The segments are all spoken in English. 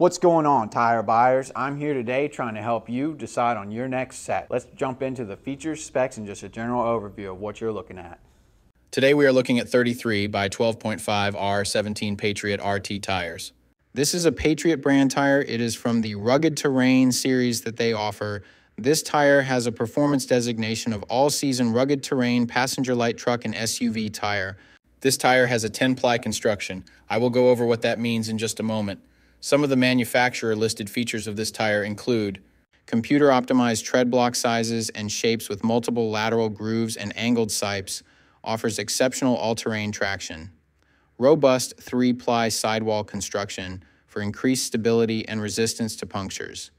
What's going on, tire buyers? I'm here today trying to help you decide on your next set. Let's jump into the features, specs, and just a general overview of what you're looking at. Today we are looking at 33 by 12.5 R17 Patriot RT tires. This is a Patriot brand tire. It is from the Rugged Terrain series that they offer. This tire has a performance designation of all season rugged terrain passenger light truck and SUV tire. This tire has a 10 ply construction. I will go over what that means in just a moment. Some of the manufacturer listed features of this tire include computer optimized tread block sizes and shapes with multiple lateral grooves and angled sipes, offers exceptional all terrain traction. Robust three ply sidewall construction for increased stability and resistance to punctures.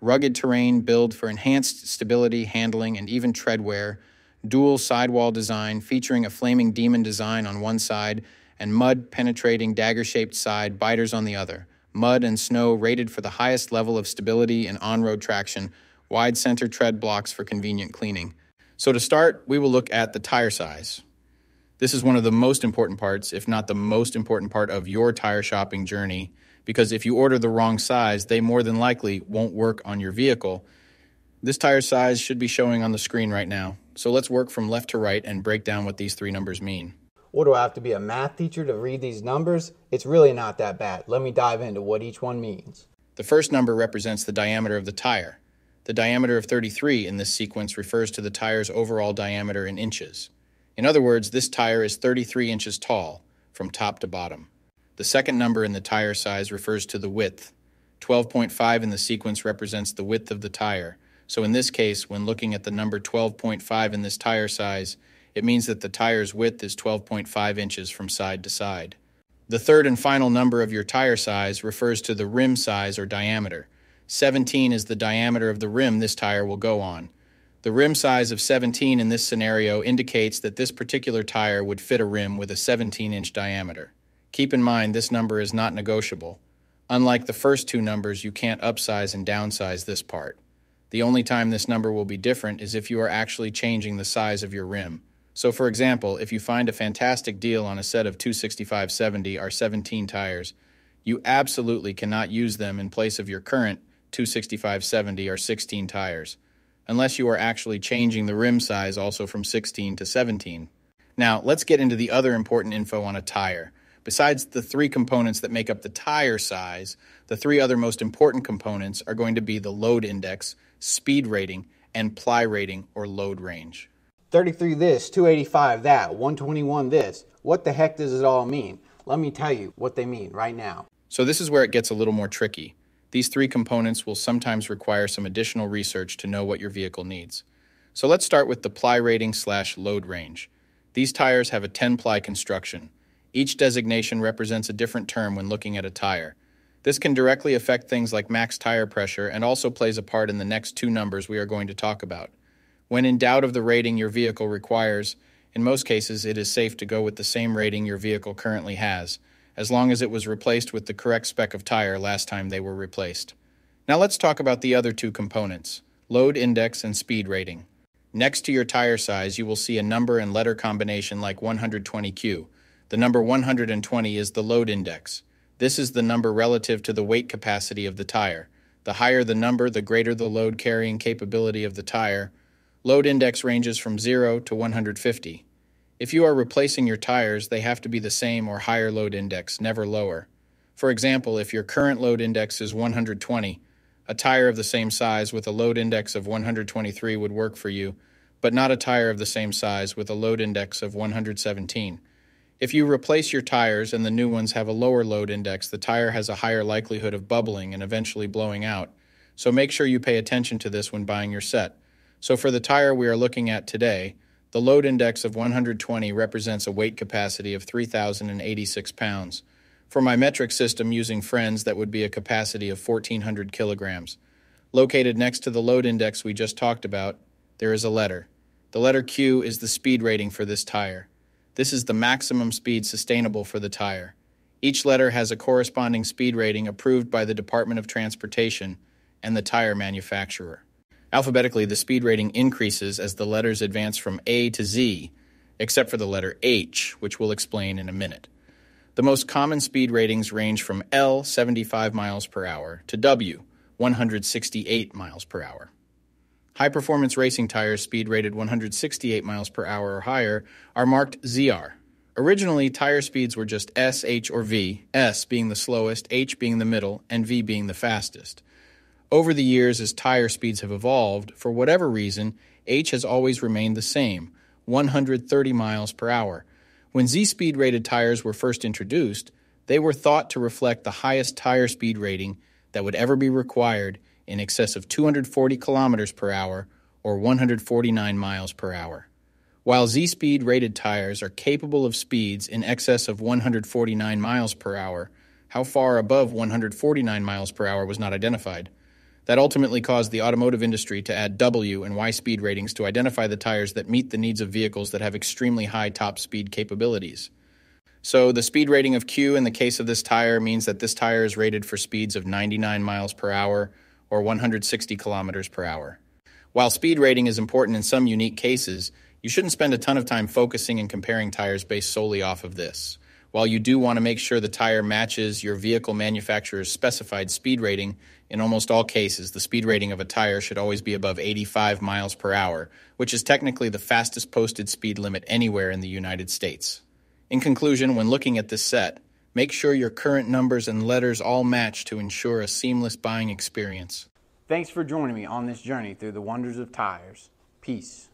Rugged terrain build for enhanced stability, handling, and even tread wear. Dual sidewall design featuring a flaming demon design on one side and mud penetrating dagger shaped side biters on the other mud and snow rated for the highest level of stability and on road traction, wide center tread blocks for convenient cleaning. So, to start, we will look at the tire size. This is one of the most important parts, if not the most important part of your tire shopping journey, because if you order the wrong size, they more than likely won't work on your vehicle. This tire size should be showing on the screen right now. So let's work from left to right and break down what these three numbers mean. What do I have to be a math teacher to read these numbers? It's really not that bad. Let me dive into what each one means. The first number represents the diameter of the tire. The diameter of 33 in this sequence refers to the tire's overall diameter in inches. In other words, this tire is 33 inches tall, from top to bottom. The second number in the tire size refers to the width. 12.5 in the sequence represents the width of the tire. So in this case, when looking at the number 12.5 in this tire size, it means that the tire's width is 12.5 inches from side to side. The third and final number of your tire size refers to the rim size or diameter. 17 is the diameter of the rim this tire will go on. The rim size of 17 in this scenario indicates that this particular tire would fit a rim with a 17 inch diameter. Keep in mind this number is not negotiable. Unlike the first two numbers, you can't upsize and downsize this part. The only time this number will be different is if you are actually changing the size of your rim. So, for example, if you find a fantastic deal on a set of 265/70 R17 tires, you absolutely cannot use them in place of your current 265/70 R16 tires, unless you are actually changing the rim size also from 16 to 17. Now, let's get into the other important info on a tire. Besides the three components that make up the tire size, the three other most important components are going to be the load index, speed rating, and ply rating or load range. 33 this, 285 that, 121 this. What the heck does it all mean? Let me tell you what they mean right now. So, this is where it gets a little more tricky. These three components will sometimes require some additional research to know what your vehicle needs. So, let's start with the ply rating slash load range. These tires have a 10 ply construction. Each designation represents a different term when looking at a tire. This can directly affect things like max tire pressure and also plays a part in the next two numbers we are going to talk about. When in doubt of the rating your vehicle requires, in most cases it is safe to go with the same rating your vehicle currently has, as long as it was replaced with the correct spec of tire last time they were replaced. Now let's talk about the other two components load index and speed rating. Next to your tire size, you will see a number and letter combination like 120Q. The number 120 is the load index. This is the number relative to the weight capacity of the tire. The higher the number, the greater the load carrying capability of the tire, Load index ranges from 0 to 150. If you are replacing your tires, they have to be the same or higher load index, never lower. For example, if your current load index is 120, a tire of the same size with a load index of 123 would work for you, but not a tire of the same size with a load index of 117. If you replace your tires and the new ones have a lower load index, the tire has a higher likelihood of bubbling and eventually blowing out. So make sure you pay attention to this when buying your set. So for the tire we are looking at today, the load index of 120 represents a weight capacity of 3,086 pounds. For my metric system using Friends, that would be a capacity of 1,400 kilograms. Located next to the load index we just talked about, there is a letter. The letter Q is the speed rating for this tire. This is the maximum speed sustainable for the tire. Each letter has a corresponding speed rating approved by the Department of Transportation and the tire manufacturer. Alphabetically, the speed rating increases as the letters advance from A to Z, except for the letter H, which we'll explain in a minute. The most common speed ratings range from L 75 miles per hour to W 168 miles per hour. High performance racing tires speed rated 168 miles per hour or higher are marked ZR. Originally, tire speeds were just S, H, or V, S being the slowest, H being the middle, and V being the fastest. Over the years, as tire speeds have evolved, for whatever reason, H has always remained the same 130 miles per hour. When Z speed rated tires were first introduced, they were thought to reflect the highest tire speed rating that would ever be required in excess of 240 kilometers per hour or 149 miles per hour. While Z Speed rated tires are capable of speeds in excess of 149 miles per hour, how far above 149 miles per hour was not identified. That ultimately caused the automotive industry to add W and Y speed ratings to identify the tires that meet the needs of vehicles that have extremely high top speed capabilities. So, the speed rating of Q in the case of this tire means that this tire is rated for speeds of 99 miles per hour or 160 kilometers per hour. While speed rating is important in some unique cases, you shouldn't spend a ton of time focusing and comparing tires based solely off of this. While you do want to make sure the tire matches your vehicle manufacturer's specified speed rating, in almost all cases, the speed rating of a tire should always be above 85 miles per hour, which is technically the fastest posted speed limit anywhere in the United States. In conclusion, when looking at this set, make sure your current numbers and letters all match to ensure a seamless buying experience. Thanks for joining me on this journey through the wonders of tires. Peace.